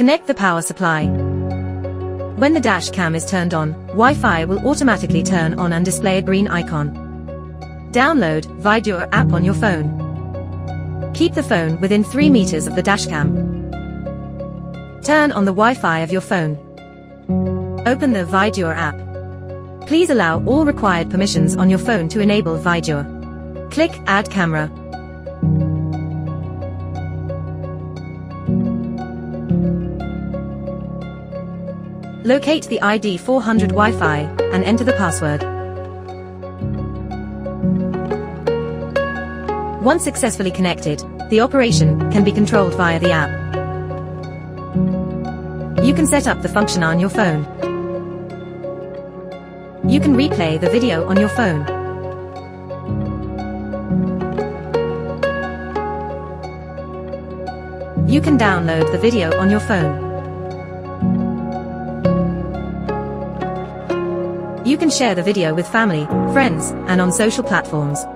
Connect the power supply. When the dash cam is turned on, Wi-Fi will automatically turn on and display a green icon. Download Viidure app on your phone. Keep the phone within 3 meters of the dashcam. Turn on the Wi-Fi of your phone. Open the Viidure app. Please allow all required permissions on your phone to enable Viidure. Click Add Camera. Locate the ID 400 Wi-Fi and enter the password. Once successfully connected, the operation can be controlled via the app. You can set up the function on your phone. You can replay the video on your phone. You can download the video on your phone. You can share the video with family, friends, and on social platforms.